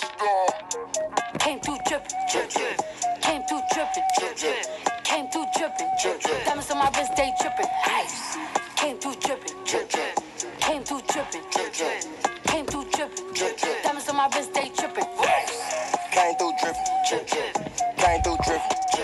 the. Came through dripping, dripping. Came through dripping, dripping. Came through dripping, dripping. Diamonds on my wrist, they dripping. Ice. Came through dripping, dripping. Came through dripping, dripping. Came through dripping, dripping. Diamonds on my wrist, they dripping. Ice. Came through dripping, dripping. Came through dripping.